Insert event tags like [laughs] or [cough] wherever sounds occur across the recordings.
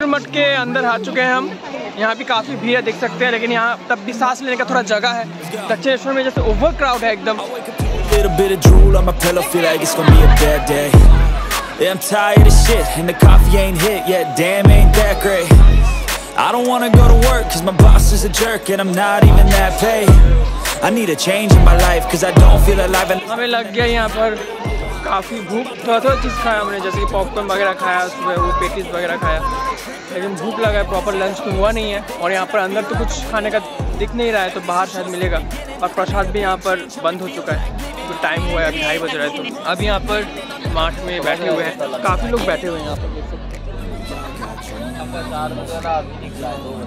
मठ के अंदर आ चुके हैं हम यहाँ भी काफ़ी भीड़ है देख सकते हैं लेकिन यहाँ तब भी सांस लेने का थोड़ा जगह है दक्षिणेश्वर में जैसे ओवर क्राउड है एकदम. Yeah, I'm tired of shit, and the coffee ain't hit yet, damn, ain't that great. I don't wanna go to work, cause my boss is a jerk, and I'm not even that paid. I need a change in my life, cause I don't feel alive. And हमें लग गया यहाँ पर काफ़ी भूख थोड़ा थोड़ा चीज़ खाया हमने जैसे कि पॉपकॉर्न वगैरह खाया, सुबह वो पेटीज वगैरह खाया। लेकिन भूख लगा है प्रॉपर लंच तो हुआ नहीं है। और यहाँ पर अंदर तो कुछ खाने का दिख नहीं रहा है तो बाहर शायद मिलेगा। और प्रसाद भी यहाँ पर बंद हो चुका है। तो टाइम हुआ है ढाई बज रहा है तो अब यहाँ पर मार्ट में बैठे हुए हैं। काफ़ी लोग बैठे हुए हैं यहाँ पर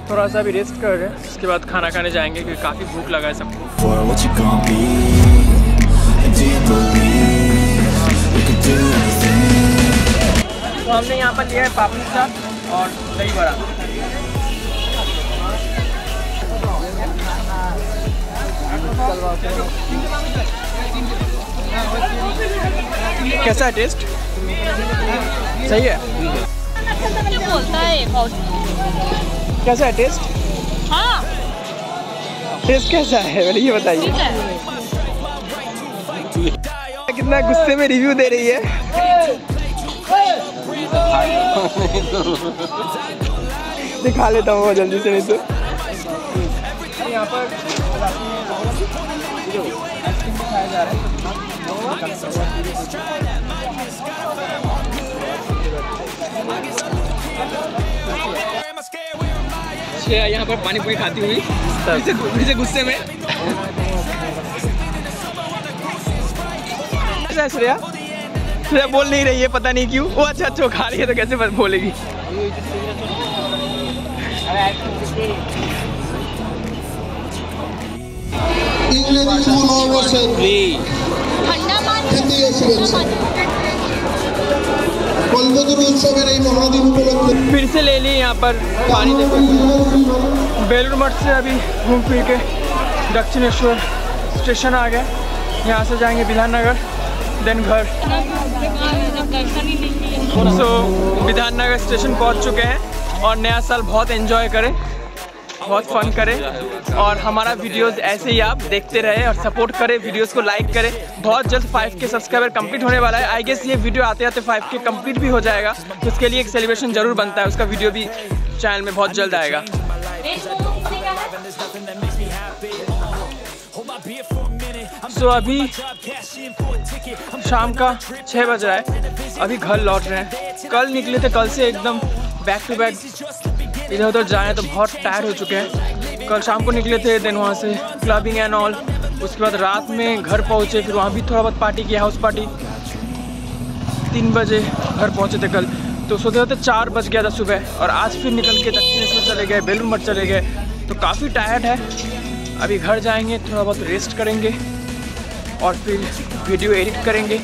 थोड़ा सा अभी रेस्ट कर रहे हैं, उसके बाद खाना खाने जाएँगे, क्योंकि काफ़ी भूख लगा है सबको। हमने यहाँ पर लिया है पापड़ी चाट और दही बड़ा। कैसा है टेस्ट सही है? कैसा है टेस्ट हाँ टेस्ट कैसा है? पहले ये बताइए। कितना गुस्से में रिव्यू दे रही है। [laughs] दिखा लेता हूँ जल्दी से नहीं तो। यहाँ पर श्रेया यहाँ पर पानी पूरी खाती हुई। फिर से गुस्से में। श्रेया। बोल नहीं रही है पता नहीं क्यों। वो अच्छा अच्छा खा रही है तो कैसे बोलेगी? फिर से ले ली यहाँ पर पानी बेलूर मठ से अभी घूम फिर के दक्षिणेश्वर स्टेशन आ गए। यहाँ से जाएँगे बिलान नगर देन घर सो विधाननगर स्टेशन पहुँच चुके हैं और नया साल बहुत एंजॉय करें बहुत फन करें और हमारा वीडियोस ऐसे ही आप देखते रहे और सपोर्ट करें वीडियोस को लाइक करें। बहुत जल्द 5 के सब्सक्राइबर कंप्लीट होने वाला है। आई गेस ये वीडियो आते आते 5 के कंप्लीट भी हो जाएगा। तो उसके लिए एक सेलिब्रेशन ज़रूर बनता है। उसका वीडियो भी चैनल में बहुत जल्द आएगा। सो so, अभी शाम का छः बज रहा है। अभी घर लौट रहे हैं। कल निकले थे, कल से एकदम बैक टू बैक इधर उधर जाए तो बहुत टायर हो चुके हैं। कल शाम को निकले थे देन वहाँ से क्लबिंग एंड ऑल उसके बाद रात में घर पहुँचे, फिर वहाँ भी थोड़ा बहुत पार्टी किया हाउस पार्टी तीन बजे घर पहुँचे थे कल। तो सोते होते चार बज गया था सुबह, और आज फिर निकल के दक्षिणेश्वर चले गए, बेलूर मठ चले गए। तो काफ़ी टायर्ड है। अभी घर जाएँगे, थोड़ा बहुत रेस्ट करेंगे। और फिर वीडियो एडिट करेंगे।